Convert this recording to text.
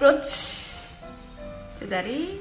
그렇지. 제자리.